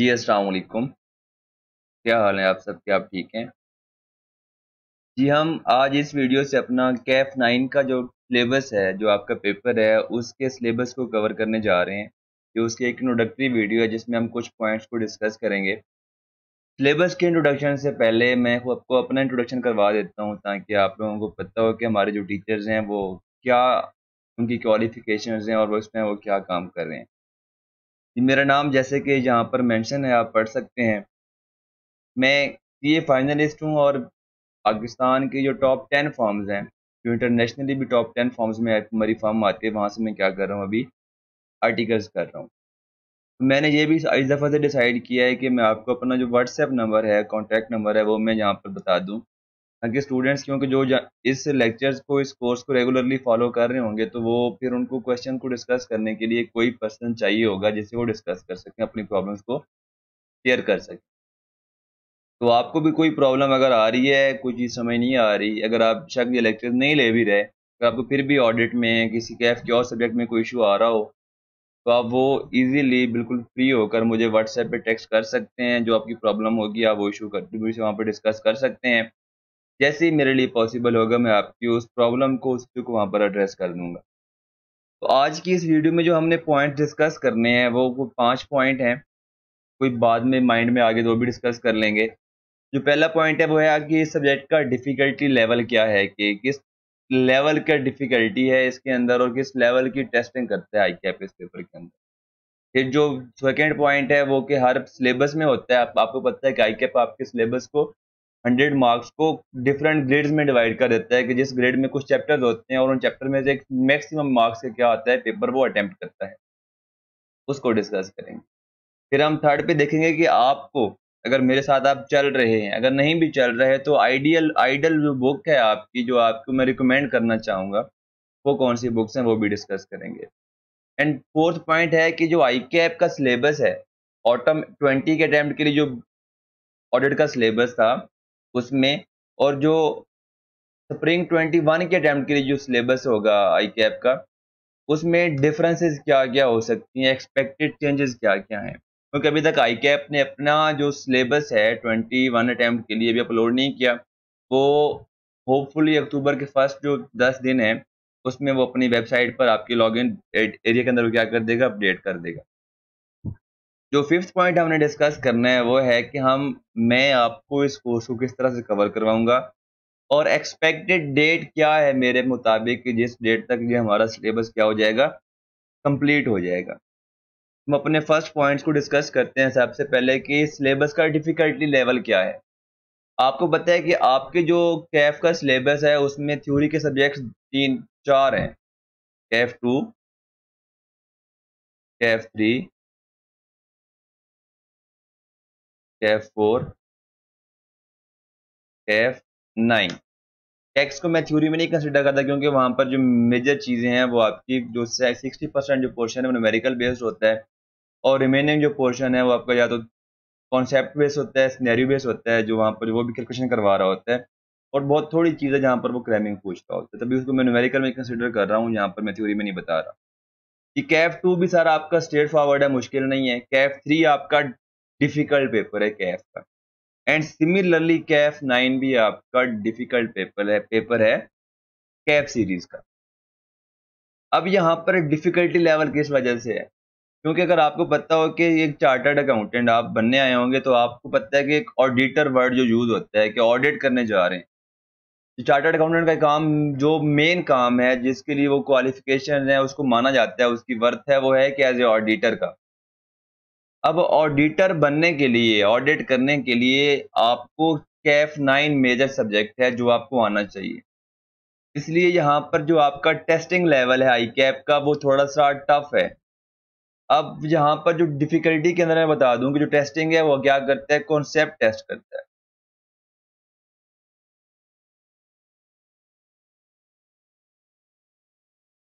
जी, अस्सलाम वालेकुम। क्या हाल है आप सब? क्या आप ठीक हैं? जी, हम आज इस वीडियो से अपना कैफ नाइन का जो सिलेबस है, जो आपका पेपर है, उसके सिलेबस को कवर करने जा रहे हैं। ये उसकी एक इंट्रोडक्टरी वीडियो है, जिसमें हम कुछ पॉइंट्स को डिस्कस करेंगे। सिलेबस के इंट्रोडक्शन से पहले मैं आपको अपना इंट्रोडक्शन करवा देता हूँ, ताकि आप लोगों को पता हो कि हमारे जो टीचर्स हैं, वो क्या उनकी क्वालिफिकेशन हैं और वो इसमें वो क्या काम कर रहे हैं। मेरा नाम जैसे कि यहाँ पर मेंशन है, आप पढ़ सकते हैं। मैं ये फाइनलिस्ट हूँ और पाकिस्तान के जो टॉप टेन फॉर्म्स हैं, जो इंटरनेशनली भी टॉप टेन फॉर्म्स में हमारी फॉर्म आती है वहाँ से मैं क्या कर रहा हूँ अभी? आर्टिकल्स कर रहा हूँ। तो मैंने ये भी इस दफ़ा से डिसाइड किया है कि मैं आपको अपना जो व्हाट्सएप नंबर है कॉन्टैक्ट नंबर है, वो मैं यहाँ पर बता दूँ। ताकि स्टूडेंट्स क्योंकि जो इस लेक्चर्स को, इस कोर्स को रेगुलरली फॉलो कर रहे होंगे तो वो फिर उनको क्वेश्चन को डिस्कस करने के लिए कोई पर्सन चाहिए होगा जिससे वो डिस्कस कर सकें, अपनी प्रॉब्लम्स को शेयर कर सकें। तो आपको भी कोई प्रॉब्लम अगर आ रही है, कोई चीज़ समझ नहीं आ रही, अगर आप शक ये लेक्चर नहीं ले भी रहे तो आपको फिर भी ऑडिट में, किसी कैफ के और सब्जेक्ट में कोई इशू आ रहा हो तो आप वो इजीली बिल्कुल फ्री होकर मुझे व्हाट्सएप पे टेक्स्ट कर सकते हैं, जो आपकी प्रॉब्लम होगी आप वो इशू कर वहाँ पर डिस्कस कर सकते हैं। जैसे ही मेरे लिए पॉसिबल होगा मैं आपकी उस प्रॉब्लम को उस को वहाँ पर एड्रेस कर दूँगा। तो आज की इस वीडियो में जो हमने पॉइंट डिस्कस करने हैं वो वो पाँच पॉइंट हैं। कोई बाद में माइंड में आगे दो भी डिस्कस कर लेंगे। जो पहला पॉइंट है वो है कि इस सब्जेक्ट का डिफ़िकल्टी लेवल क्या है कि किस लेवल का डिफ़िकल्टी है इसके अंदर और किस लेवल की टेस्टिंग करते हैं आई कैप इस पेपर के अंदर। फिर जो सेकेंड पॉइंट है वो कि हर सिलेबस में होता है। आप, आपको पता है कि आई कैप आपके सिलेबस को हंड्रेड मार्क्स को डिफरेंट ग्रेड्स में डिवाइड कर देता है कि जिस ग्रेड में कुछ चैप्टर्स होते हैं और उन चैप्टर में से मैक्सिमम मार्क्स का क्या आता है पेपर वो अटैम्प्ट करता है। उसको डिस्कस करेंगे। फिर हम थर्ड पे देखेंगे कि आपको, अगर मेरे साथ आप चल रहे हैं, अगर नहीं भी चल रहे तो आइडियल आइडल जो बुक है आपकी, जो आपको मैं रिकमेंड करना चाहूँगा, वो कौन सी बुक्स हैं, वो भी डिस्कस करेंगे। एंड फोर्थ पॉइंट है कि जो आई कैप का सिलेबस है ऑटम ट्वेंटी के अटैम्प्ट के लिए जो ऑडिट का सिलेबस था उसमें। और जो स्प्रिंग 21 के अटैम्प्ट के लिए जो सिलेबस होगा आई कैप का, उसमें डिफरेंसेस क्या क्या हो सकती हैं? एक्सपेक्टेड चेंजेस क्या क्या हैं? क्योंकि अभी तक आई कैप ने अपना जो सिलेबस है 21 अटैम्प्ट के लिए अभी अपलोड नहीं किया, वो होपफुली अक्टूबर के फ़र्स्ट जो 10 दिन है, उसमें वो अपनी वेबसाइट पर आपकी लॉगिन एरिया के अंदर क्या कर देगा? अपडेट कर देगा। जो फिफ्थ पॉइंट हमने डिस्कस करना है, वो है कि हम, मैं आपको इस कोर्स को किस तरह से कवर करवाऊँगा और एक्सपेक्टेड डेट क्या है मेरे मुताबिक जिस डेट तक ये हमारा सिलेबस क्या हो जाएगा कंप्लीट हो जाएगा। हम अपने फ़र्स्ट पॉइंट्स को डिस्कस करते हैं सबसे पहले कि सिलेबस का डिफ़िकल्टी लेवल क्या है। आपको पता है कि आपके जो कैफ का सिलेबस है, उसमें थ्योरी के सब्जेक्ट्स तीन, चार हैं। CAF two CAF three CAF four CAF nine tax को मैं थ्योरी में नहीं कंसिडर करता क्योंकि वहाँ पर जो मेजर चीज़ें हैं वो आपकी जो सिक्सटी परसेंट जो पोर्शन है वो न्यूमेरिकल बेस्ड होता है और रिमेनिंग जो पोर्शन है वो आपका या तो कॉन्सेप्ट बेस्ड होता है स्नैरियो बेस्ड होता है जो वहाँ पर वो भी कैलकुलेशन करवा रहा होता है और बहुत थोड़ी चीज़ें जहाँ पर वो क्रैमिंग पूछता होता है। तभी उसको मैं न्यूमेरिकल में कंसिडर कर रहा हूँ, यहाँ पर मैं थ्योरी में नहीं बता रहा। कि कैफ टू भी सर आपका स्ट्रेट फॉरवर्ड है, मुश्किल नहीं है। कैफ थ्री आपका डिफ़िकल्ट पेपर है कैफ का। एंड सिमिलरली कैफ नाइन भी आपका डिफ़िकल्ट पेपर है पेपर है कैफ सीरीज़ का। अब यहाँ पर डिफिकल्टी लेवल किस वजह से है? क्योंकि अगर आपको पता हो कि एक चार्टर्ड अकाउंटेंट आप बनने आए होंगे तो आपको पता है कि एक ऑडिटर वर्ड जो यूज़ होता है, कि ऑडिट करने जा रहे हैं। चार्टर्ड अकाउंटेंट का काम, जो मेन काम है, जिसके लिए वो क्वालिफिकेशन है, उसको माना जाता है, उसकी वर्थ है, वो है कि एज ए ऑडिटर का। अब ऑडिटर बनने के लिए ऑडिट करने के लिए आपको कैफ नाइन मेजर सब्जेक्ट है जो आपको आना चाहिए। इसलिए यहाँ पर जो आपका टेस्टिंग लेवल है आई कैप का, वो थोड़ा सा टफ है। अब यहाँ पर जो डिफिकल्टी के अंदर मैं बता दूँ कि जो टेस्टिंग है, वो क्या करता है? कॉन्सेप्ट टेस्ट करता है।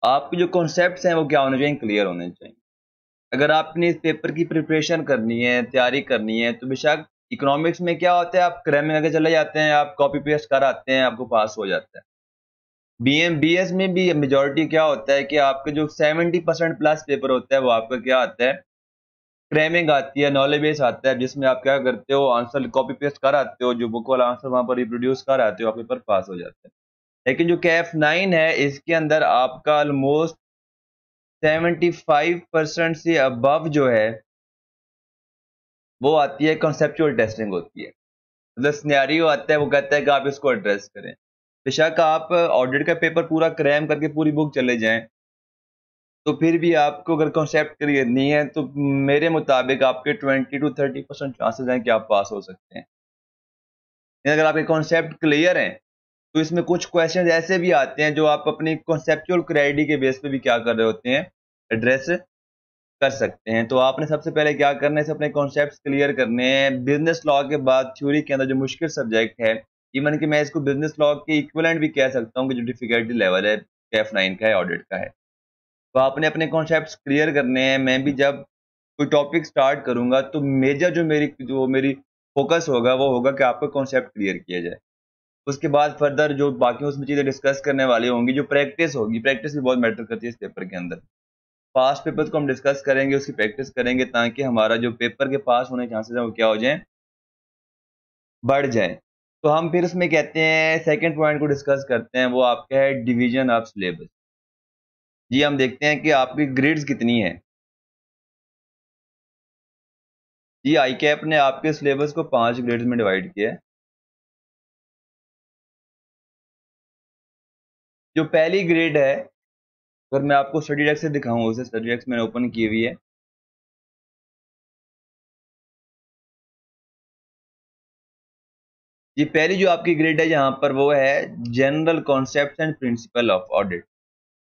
आपके जो कॉन्सेप्ट हैं, वो क्या होने चाहिए? क्लियर होने चाहिए। अगर आपने इस पेपर की प्रिपरेशन करनी है, तैयारी करनी है तो बेशक इकोनॉमिक्स में क्या होता है, आप क्रैमिंग आगे चले जाते हैं, आप कॉपी पेस्ट कर आते हैं, आपको पास हो जाता है। बी एम बी एस में भी मेजोरिटी क्या होता है कि आपके जो सेवेंटी परसेंट प्लस पेपर होता है, वो आपका क्या आता है? क्रैमिंग आती है नॉलेज बेस आता है, जिसमें आप क्या करते हो आंसर कॉपी पेस्ट कर आते हो, जो बुक वाला आंसर वहाँ पर रिप्रोड्यूस कर आते हो आप पेपर पास हो जाते हैं। लेकिन जो कैफ नाइन है, इसके अंदर आपका ऑलमोस्ट सेवेंटी फाइव परसेंट से अबव जो है, वो आती है कॉन्सेप्चुअल टेस्टिंग होती है। मतलब स्नैरियो आता है, वो कहता है कि आप इसको एड्रेस करें। बेशक आप ऑडिट का पेपर पूरा क्रैम करके पूरी बुक चले जाएँ तो फिर भी आपको अगर कॉन्सेप्ट क्लियर नहीं है तो मेरे मुताबिक आपके twenty to thirty percent chances हैं कि आप पास हो सकते हैं। अगर आपके कॉन्सेप्ट क्लियर हैं तो इसमें कुछ क्वेश्चन ऐसे भी आते हैं जो आप अपनी कॉन्सेप्चुअल क्रेडिट के बेस पे भी क्या कर रहे होते हैं एड्रेस कर सकते हैं। तो आपने सबसे पहले क्या करना है? अपने कॉन्सेप्ट क्लियर करने हैं। बिज़नेस लॉ के बाद थ्योरी के अंदर जो मुश्किल सब्जेक्ट है इवन कि मैं इसको बिज़नेस लॉ के इक्वलेंट भी कह सकता हूँ कि जो डिफिकल्टी लेवल है एफ़ नाइन का है ऑडिट का है। तो आपने अपने कॉन्सेप्ट क्लियर करने हैं। मैं भी जब कोई टॉपिक स्टार्ट करूँगा तो मेजर जो मेरी जो मेरी फोकस होगा, वो होगा कि आपका कॉन्सेप्ट क्लियर किया जाए। उसके बाद फर्दर जो बाकी उसमें चीज़ें डिस्कस करने वाली होंगी, जो प्रैक्टिस होगी प्रैक्टिस भी बहुत मैटर करती है इस पेपर के अंदर। पास पेपर को हम डिस्कस करेंगे, उसकी प्रैक्टिस करेंगे ताकि हमारा जो पेपर के पास होने चांसेस हैं वो क्या हो जाए? बढ़ जाए। तो हम फिर उसमें कहते हैं सेकेंड पॉइंट को डिस्कस करते हैं, वो आपका है डिवीज़न ऑफ़ सिलेबस जी, हम देखते हैं कि आपकी ग्रेड्स कितनी है। जी आई कैप ने आपके सिलेबस को पाँच ग्रेड्स में डिवाइड किया है। जो पहली ग्रेड है अगर मैं आपको स्टडी डेस्क से दिखाऊँ, उसे स्टडी डेस्क मैंने ओपन की हुई है। ये पहली जो आपकी ग्रेड है यहाँ पर वो है general concept and principle of audit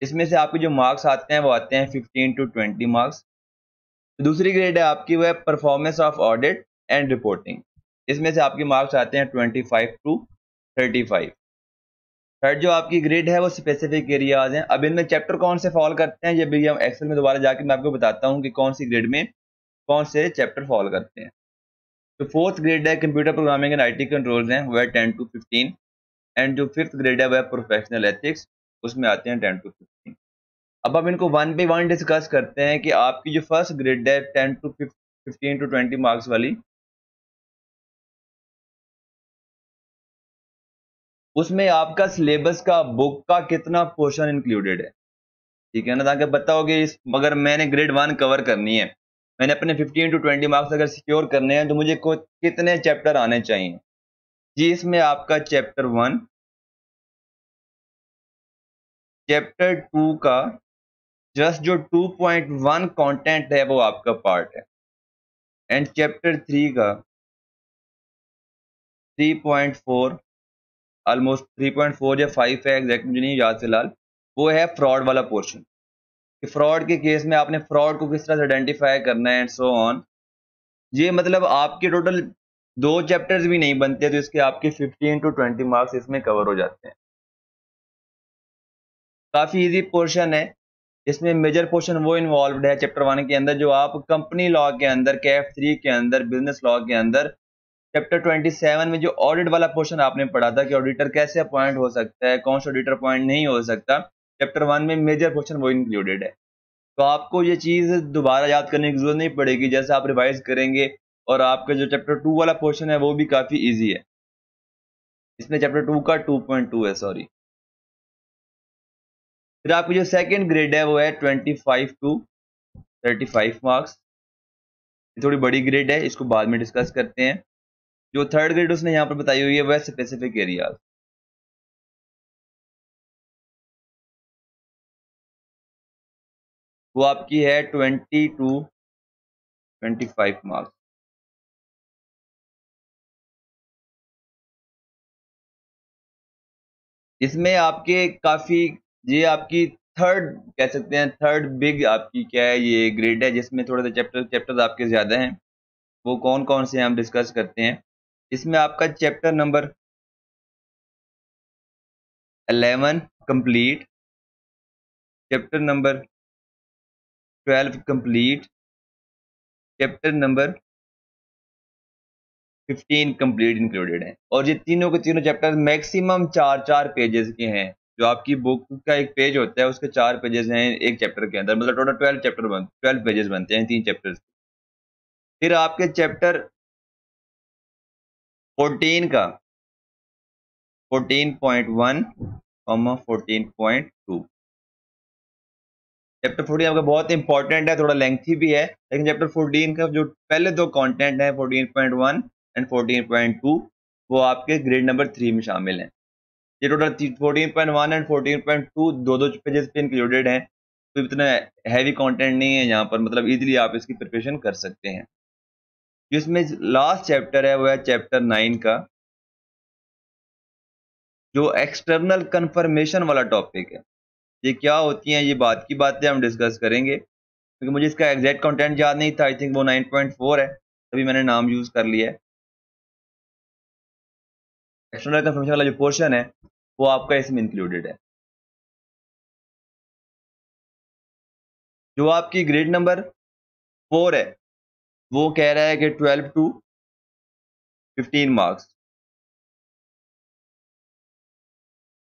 इसमें से आपके जो मार्क्स आते हैं, वो आते हैं फिफ्टीन टू ट्वेंटी मार्क्स। दूसरी ग्रेड है आपकी, वो है performance of audit and reporting इसमें से आपके मार्क्स आते हैं twenty five to thirty five third जो आपकी ग्रेड है, वो स्पेसिफिक एरियाज़ हैं। अब इनमें चैप्टर कौन से फॉलो करते हैं, ये भी हम एक्सेल में दोबारा जाके मैं आपको बताता हूँ कि कौन सी ग्रेड में कौन से चैप्टर फॉलो करते हैं। तो फोर्थ ग्रेड है computer programming and IT controls हैं, वह टेन टू फिफ्टीन एंड जो फिफ्थ ग्रेड है, वह प्रोफेशनल एथिक्स उसमें आते हैं टेन टू फिफ्टीन अब हम इनको वन बाई वन डिस्कस करते हैं कि आपकी जो फ़र्स्ट ग्रेड है ten to fifteen to twenty marks वाली उसमें आपका सिलेबस का बुक का कितना पोर्शन इंक्लूडेड है। ठीक है ना? ताकि बताओगे इस, अगर मैंने ग्रेड वन कवर करनी है, मैंने अपने फिफ्टीन टू ट्वेंटी मार्क्स अगर सिक्योर करने हैं तो मुझे कितने चैप्टर आने चाहिए? जी, इसमें आपका चैप्टर वन चैप्टर टू का जस्ट जो 2.1 कंटेंट है, वो आपका पार्ट है। एंड चैप्टर थ्री का 3.4 ऑलमोस्ट 3.4 या 5 है एग्जैक्ट मुझे नहीं याद फ़िलहाल। वो है फ्रॉड वाला पोर्शन कि फ्रॉड के केस में आपने फ्रॉड को किस तरह से आइडेंटिफाई करना है एंड सो ऑन ये मतलब आपके टोटल दो चैप्टर्स भी नहीं बनते तो इसके आपके 15 टू 20 मार्क्स इसमें कवर हो जाते हैं। काफ़ी इजी पोर्शन है। इसमें मेजर पोर्शन वो इन्वॉल्व है चैप्टर वन के अंदर जो आप कंपनी लॉ के अंदर कैफ थ्री के अंदर बिज़नेस लॉ के अंदर चैप्टर ट्वेंटी सेवन में जो ऑडिट वाला पोर्शन आपने पढ़ा था कि ऑडिटर कैसे अपॉइंट हो सकता है, कौन सा ऑडिटर अपॉइंट नहीं हो सकता चैप्टर वन में मेजर पोर्शन वो इंक्लूडेड है। तो आपको ये चीज़ दोबारा याद करने की ज़रूरत नहीं पड़ेगी, जैसे आप रिवाइज करेंगे और आपका जो चैप्टर टू वाला पोर्शन है वो भी काफ़ी ईजी है। इसमें चैप्टर टू का टू पॉइंट टू है सॉरी फिर आपकी जो सेकेंड ग्रेड है वो है ट्वेंटी टू थर्टी मार्क्स थोड़ी बड़ी ग्रेड है, इसको बाद में डिस्कस करते हैं। जो थर्ड ग्रेड उसने यहाँ पर बताई हुई है, वह स्पेसिफिक एरियाज़ वो आपकी है twenty to twenty five marks इसमें आपके काफ़ी, ये आपकी थर्ड कह सकते हैं थर्ड बिग आपकी क्या है, ये ग्रेड है, जिसमें थोड़े से चैप्टर चैप्टर्स आपके ज़्यादा हैं। वो कौन कौन से हम डिस्कस करते हैं? इसमें आपका chapter number eleven complete chapter number twelve complete chapter number fifteen complete included है। और ये तीनों के तीनों चैप्टर मैक्सिमम चार चार पेजेस के हैं। जो आपकी बुक का एक पेज होता है, उसके चार पेजेस हैं एक चैप्टर के अंदर। मतलब टोटल ट्वेल्व चैप्टर बन ट्वेल्व पेजेस बनते हैं तीन चैप्टर्स फिर आपके चैप्टर फोर्टीन का। Fourteen point one comma fourteen point two chapter fourteen आपका बहुत इंपॉर्टेंट है, थोड़ा लेंथी भी है, लेकिन चैप्टर फोर्टीन का जो पहले दो कंटेंट है fourteen point one and fourteen point two वो आपके ग्रेड नंबर थ्री में शामिल हैं। ये total fourteen point one and fourteen point two दो दो पेजेस पे इंक्लूडेड हैं तो इतना हैवी कंटेंट नहीं है यहाँ पर मतलब इजीली आप इसकी प्रिपरेशन कर सकते हैं। जिसमें लास्ट चैप्टर है, वो है चैप्टर नाइन का, जो एक्सटर्नल कंफर्मेशन वाला टॉपिक है। ये क्या होती हैं, ये बात की बातें हम डिस्कस करेंगे, क्योंकि मुझे इसका एग्जैक्ट कंटेंट याद नहीं था आई थिंक वो 9.4 है तभी मैंने नाम यूज़ कर लिया है। एक्सटर्नल कंफर्मेशन वाला जो पोर्शन है, वो आपका इसमें इंक्लूडेड है। जो आपकी ग्रेड नंबर फोर है वो कह रहा है कि ट्वेल्व टू फिफ्टीन मार्क्स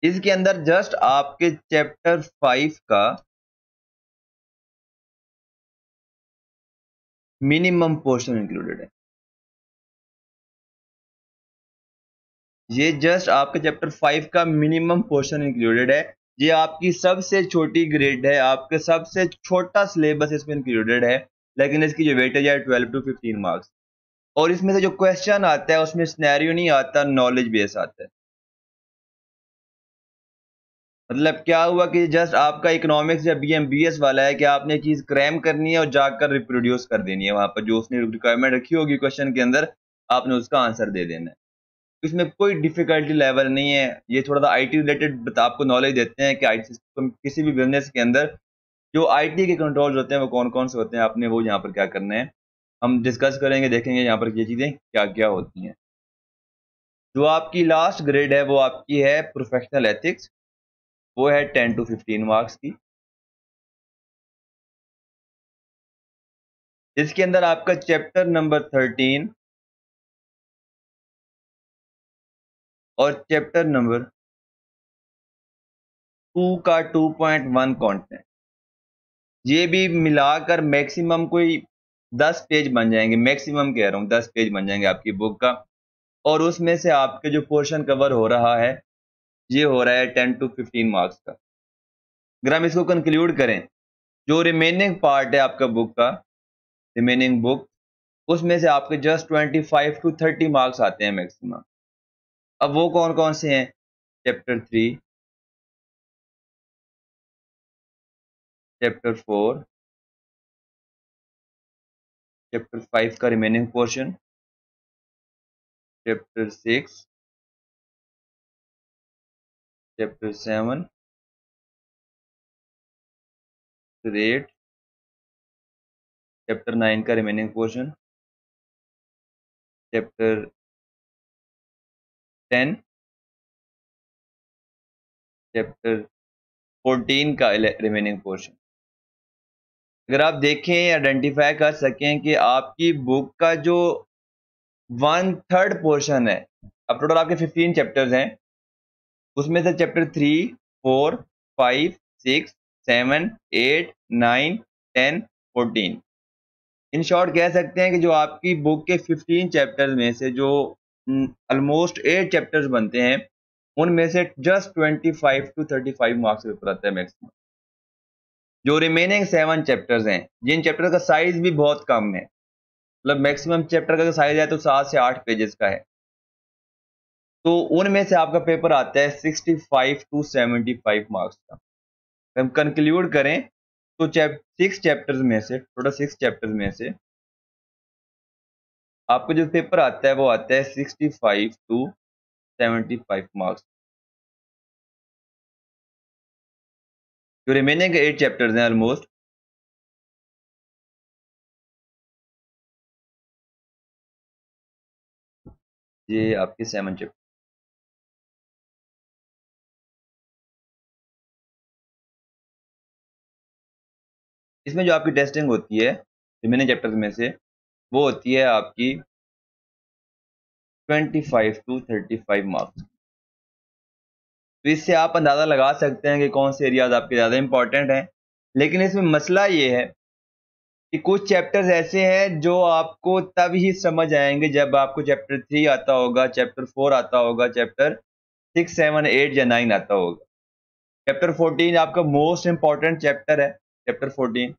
इसके अंदर जस्ट आपके चैप्टर फाइव का मिनिमम पोर्शन इंक्लूडेड है। ये जस्ट आपके चैप्टर फाइव का मिनिमम पोर्शन इंक्लूडेड है। ये आपकी सबसे छोटी ग्रेड है, आपके सबसे छोटा सिलेबस इसमें इंक्लूडेड है। लेकिन इसकी जो वेटेज है ट्वेल्व टू फिफ्टीन मार्क्स और इसमें से जो क्वेश्चन आता है, उसमें स्नैरियो नहीं आता नॉलेज बेस आता है. मतलब क्या हुआ कि जस्ट आपका इकोनॉमिक्स या बी एम बी एस वाला है कि आपने चीज़ क्रैम करनी है और जाकर रिप्रोड्यूस कर देनी है वहाँ पर. जो उसने रिक्वायरमेंट रखी होगी क्वेश्चन के अंदर, आपने उसका आंसर दे देना है. इसमें कोई डिफिकल्टी लेवल नहीं है. ये थोड़ा सा आईटी रिलेटेड आपको नॉलेज देते हैं कि आईटी सिस्टम किसी भी बिज़नेस के अंदर जो आईटी के कंट्रोल होते हैं, वो कौन कौन से होते हैं, आपने वो यहाँ पर क्या करना है? हम डिस्कस करेंगे, देखेंगे यहाँ पर ये चीज़ें क्या क्या होती हैं। जो आपकी लास्ट ग्रेड है, वो आपकी है प्रोफेशनल एथिक्स वो है टेन टू फिफ्टीन मार्क्स की। इसके अंदर आपका चैप्टर नंबर थर्टीन और चैप्टर नंबर टू का टू पॉइंट वन कॉन्टेंट ये भी मिलाकर मैक्सिमम कोई दस पेज बन जाएँगे। मैक्सिमम कह रहा हूँ, दस पेज बन जाएँगे आपकी बुक का। और उसमें से आपके जो पोर्शन कवर हो रहा है, ये हो रहा है टेन टू फिफ्टीन मार्क्स का। अगर हम इसको कंक्लूड करें, जो रिमेनिंग पार्ट है आपका बुक का रिमेनिंग बुक उसमें से आपके just twenty five to thirty marks आते हैं मैक्सिमम अब वो कौन कौन से हैं? Chapter three chapter four chapter five का remaining portion chapter six chapter seven eight chapter nine का remaining portion chapter ten chapter fourteen का रिमेनिंग पोर्शन अगर आप देखें आइडेंटिफाई कर सकें कि आपकी बुक का जो वन थर्ड पोर्शन है, अब टोटल आपके फिफ्टीन चैप्टर्स हैं, उसमें से chapter three four five six seven eight nine ten fourteen in short कह सकते हैं कि जो आपकी बुक के फिफ्टीन चैप्टर्स में से जो ऑलमोस्ट एट चैप्टर्स बनते हैं, उनमें से just twenty five to thirty five marks paper आता है मैक्सिमम जो रिमेनिंग सेवन चैप्टर्स हैं, जिन चैप्टर का साइज़ भी बहुत कम है। मतलब मैक्सिमम चैप्टर का साइज़ है तो सात से आठ पेजेस का है। तो उनमें से आपका पेपर आता है sixty five to seventy five marks का हम कंक्लूड करें तो चैप सिक्स चैप्टर्स में से टोटल सिक्स चैप्टर्स में से, आपको जो पेपर आता है, वो आता है sixty five to seventy five marks जो रिमेनिंग एट चैप्टर्स हैं ऑलमोस्ट ये आपके सेवन चैप्टर इसमें जो आपकी टेस्टिंग होती है रिमेनिंग चैप्टर्स में से, वो होती है आपकी twenty five to thirty five marks तो इससे आप अंदाज़ा लगा सकते हैं कि कौन से एरियाज़ आपके ज़्यादा इंपॉर्टेंट हैं। लेकिन इसमें मसला ये है कि कुछ चैप्टर्स ऐसे हैं जो आपको तब ही समझ आएँगे जब आपको चैप्टर थ्री आता होगा चैप्टर फोर आता होगा चैप्टर सिक्स सेवन एट या नाइन आता होगा। चैप्टर फोर्टीन आपका मोस्ट इंपॉर्टेंट चैप्टर है चैप्टर फोर्टीन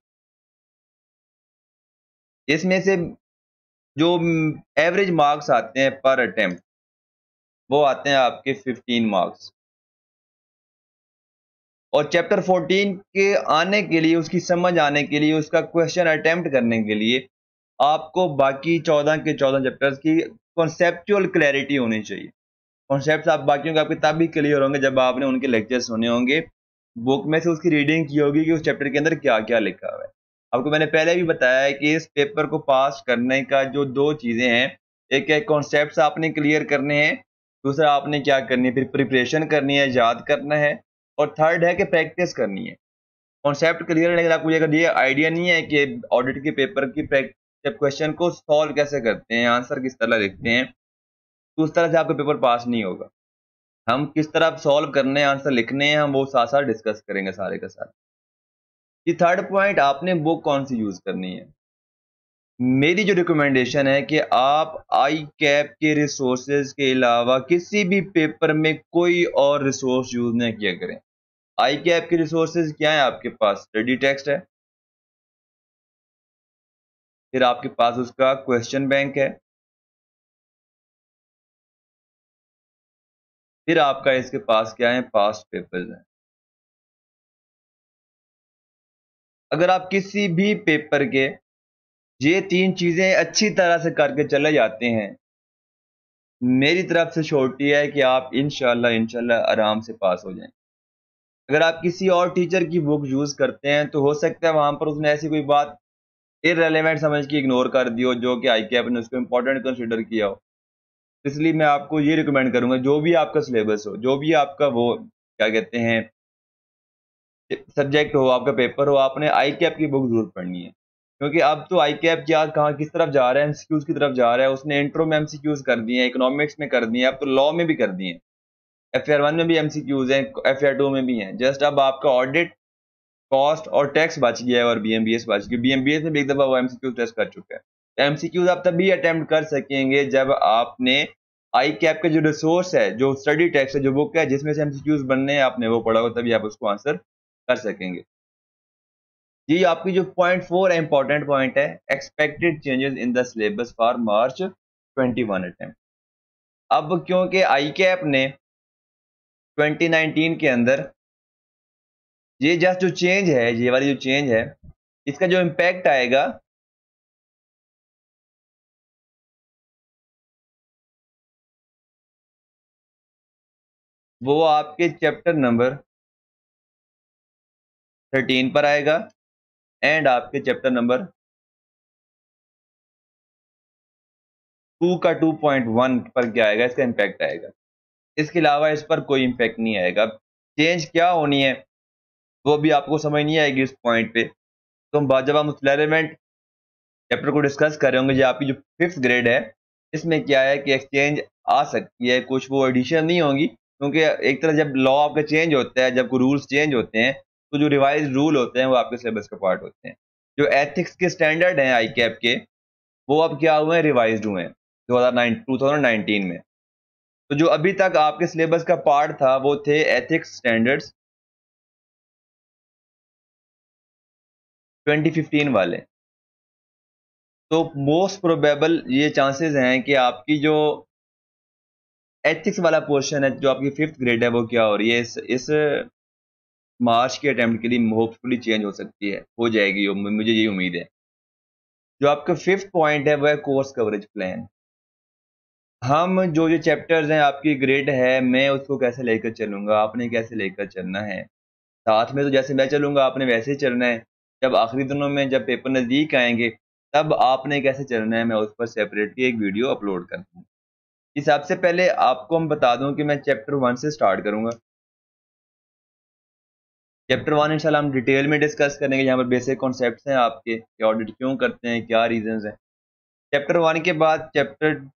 इसमें से जो एवरेज मार्क्स आते हैं पर अटेम्प्ट वो आते हैं आपके फिफ्टीन मार्क्स और चैप्टर 14 के आने के लिए, उसकी समझ आने के लिए, उसका क्वेश्चन अटेम्प्ट करने के लिए आपको बाकी 14 के 14 चैप्टर्स की कॉन्सेप्चुअल क्लैरिटी होनी चाहिए। कॉन्सेप्ट आप बाकियों के आपके तब भी क्लियर होंगे जब आपने उनके लेक्चर सुने होंगे। बुक में से उसकी रीडिंग की होगी कि उस चैप्टर के अंदर क्या क्या लिखा हुआ है। आपको मैंने पहले भी बताया है कि इस पेपर को पास करने का जो दो चीज़ें हैं, एक है कॉन्सेप्ट आपने क्लियर करने हैं, दूसरा आपने क्या करनी है, फिर प्रिपरेशन करनी है, याद करना है। और थर्ड है कि प्रैक्टिस करनी है। कॉन्सेप्ट क्लियर है लेकिन आपको ये आइडिया नहीं है कि ऑडिट के पेपर की प्रैक्टिस क्वेश्चन को सॉल्व कैसे करते हैं आंसर किस तरह लिखते हैं तो उस तरह से आपका पेपर पास नहीं होगा। हम किस तरह सॉल्व करने हैं आंसर लिखने हैं, हम वो साथ साथ डिस्कस करेंगे सारे के साथ। ये थर्ड पॉइंट आपने बुक कौन सी यूज़ करनी है? मेरी जो रिकमेंडेशन है कि आप आई कैप के रिसोर्सेज के अलावा किसी भी पेपर में कोई और रिसोर्स यूज़ नहीं किया करें। आई कैप के रिसोर्सेज क्या है आपके पास? स्टडी टेक्स्ट है। फिर आपके पास उसका क्वेश्चन बैंक है। फिर आपका इसके पास क्या है? पास्ट पेपर्स हैं। अगर आप किसी भी पेपर के ये तीन चीज़ें अच्छी तरह से करके चले जाते हैं, मेरी तरफ़ से छोटी है कि आप इनशाला इनशाला आराम से पास हो जाएँ अगर आप किसी और टीचर की बुक यूज़ करते हैं तो हो सकता है वहाँ पर उसने ऐसी कोई बात इरेलीवेंट समझ के इग्नोर कर दी हो, जो कि आई कैप ने उसको इंपॉर्टेंट कंसिडर किया हो। इसलिए मैं आपको ये रिकमेंड करूँगा, जो भी आपका सिलेबस हो, जो भी आपका वो, क्या कहते हैं सब्जेक्ट हो, आपका पेपर हो, आपने आई कैप की बुक ज़रूर पढ़नी है। क्योंकि अब तो आई कैप क्या कहाँ, किस तरफ़ जा रहा है एमसीक्यूज की तरफ़ जा रहा है, उसने इंट्रो में एमसीक्यूज कर दिए हैं इकोनॉमिक्स में कर दिए हैं, अब तो लॉ में भी कर दिए एफ़ वन में भी एम सी क्यूज हैं एफ़ टू में भी हैं। जस्ट अब आपका ऑडिट कॉस्ट और टैक्स बच गया है और बी एम बी एस बच गया। बी एम बी एस में भी एक दफ़ा वो एम सी क्यूज टेस्ट कर चुका है। एम सी क्यूज आप तभी अटैम्प्ट कर सकेंगे जब आपने आई कैप का जो रिसोर्स है, जो स्टडी टेक्स्ट है, जो बुक है, जिसमें से एम सी क्यूज बनने हैं, आपने वो पढ़ा हो तभी आप उसको आंसर कर सकेंगे। जी, आपकी जो पॉइंट फोर है इंपॉर्टेंट पॉइंट है expected changes in the syllabus for March twenty one attempt अब क्योंकि आई कैप ने 2019 के अंदर, ये जस्ट जो चेंज है, ये वाली जो चेंज है, इसका जो इम्पैक्ट आएगा, वो आपके चैप्टर नंबर थर्टीन पर आएगा एंड आपके चैप्टर नंबर टू का टू पॉइंट वन पर क्या आएगा, इसका इम्पैक्ट आएगा। इसके अलावा इस पर कोई इम्पेक्ट नहीं आएगा। चेंज क्या होनी है, वो भी आपको समझ नहीं आएगी उस पॉइंट पे। तो हम जब हम उस चैप्टर को डिस्कस कर रहे होंगे, जो आपकी जो फिफ्थ ग्रेड है, इसमें क्या है कि एक्सचेंज आ सकती है, कुछ वो एडिशन नहीं होंगी, क्योंकि एक तरह जब लॉ आपका चेंज होता है, जब रूल्स चेंज होते हैं तो जो रिवाइज रूल होते हैं, वो आपके सिलेबस का पार्ट होते हैं। जो एथिक्स के स्टैंडर्ड हैं आई के, वो अब क्या हुए हैं रिवाइज हुए हैं, दो हज़ार नाइनटीन में। तो जो अभी तक आपके सिलेबस का पार्ट था, वो थे एथिक्स स्टैंडर्ड्स 2015 वाले। तो मोस्ट प्रोबेबल ये चांसेस हैं कि आपकी जो एथिक्स वाला पोर्शन है, जो आपकी फिफ्थ ग्रेड है, वो क्या हो रही है? इस इस मार्च के अटेम्प्ट के लिए होपफुली चेंज हो सकती है। हो जाएगी, मुझे यही उम्मीद है। जो आपका फिफ्थ पॉइंट है वह कोर्स कवरेज प्लान हम जो जो चैप्टर्स हैं, आपकी ग्रेड है, मैं उसको कैसे लेकर चलूँगा? आपने कैसे लेकर चलना है? साथ में तो जैसे मैं चलूँगा, आपने वैसे ही चलना है। जब आखिरी दिनों में जब पेपर नज़दीक आएँगे, तब आपने कैसे चलना है, मैं उस पर सेपरेटली एक वीडियो अपलोड कर दूँ। सबसे पहले आपको हम बता दूँ कि मैं चैप्टर वन से स्टार्ट करूँगा। चैप्टर वन इंशाल्लाह हम डिटेल में डिस्कस करेंगे यहाँ पर बेसिक कॉन्सेप्ट हैं आपके ऑडिट क्यों करते हैं, क्या रीजंस हैं। चैप्टर वन के बाद चैप्टर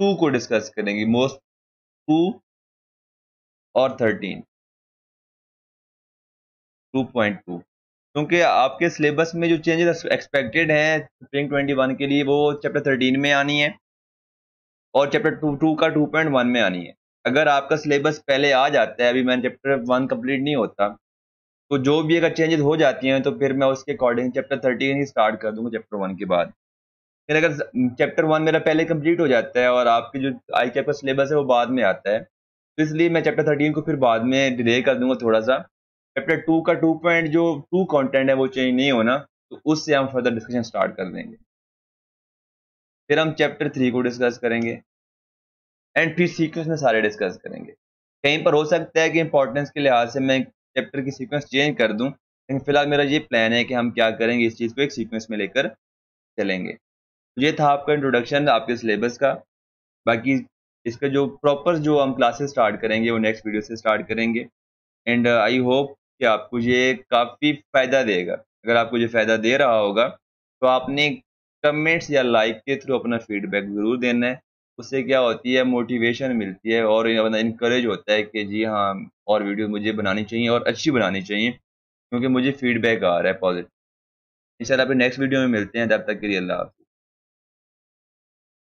टू को डिस्कस करेंगे, मोस्ट टू और थर्टीन। Two point two. क्योंकि आपके सिलेबस में जो चेंजेस एक्सपेक्टेड हैं स्प्रिंग ट्वेंटी वन के लिए वो चैप्टर थर्टीन में आनी है और चैप्टर टू टू का टू पॉइंट वन में आनी है। अगर आपका सिलेबस पहले आ जाता है, अभी मैंने चैप्टर वन कंप्लीट नहीं होता तो जो भी अगर चेंजेस हो जाती हैं तो फिर मैं उसके अकॉर्डिंग चैप्टर थर्टीन ही स्टार्ट कर दूँगा चैप्टर वन के बाद। फिर अगर चैप्टर वन मेरा पहले कंप्लीट हो जाता है और आपकी जो आई कैप का सिलेबस है वो बाद में आता है तो इसलिए मैं चैप्टर थर्टीन को फिर बाद में डिले कर दूँगा थोड़ा सा चैप्टर टू का टू पॉइंट जो टू कंटेंट है वो चेंज नहीं होना तो उससे हम फर्दर डिस्कशन स्टार्ट कर देंगे। फिर हम चैप्टर थ्री को डिस्कस करेंगे एंड फिर सीक्वेंस में सारे डिस्कस करेंगे। कहीं पर हो सकता है कि इंपॉर्टेंस के लिहाज से मैं चैप्टर की सीक्वेंस चेंज कर दूँ, लेकिन फ़िलहाल मेरा ये प्लान है कि हम क्या करेंगे इस चीज़ को एक सीक्वेंस में लेकर चलेंगे। ये था आपका इंट्रोडक्शन आपके सिलेबस का। बाकी इसका जो प्रॉपर जो हम क्लासेस स्टार्ट करेंगे, वो नेक्स्ट वीडियो से स्टार्ट करेंगे। एंड आई होप कि आपको ये काफ़ी फ़ायदा देगा। अगर आपको ये फ़ायदा दे रहा होगा तो आपने कमेंट्स या लाइक के थ्रू अपना फीडबैक ज़रूर देना है। उससे क्या होती है मोटिवेशन मिलती है और इनक्रेज होता है कि जी हाँ और वीडियो मुझे बनानी चाहिए और अच्छी बनानी चाहिए, क्योंकि मुझे फीडबैक आ रहा है पॉजिटिव फिर नेक्स्ट वीडियो में मिलते हैं। तब तक के लिए अल्लाह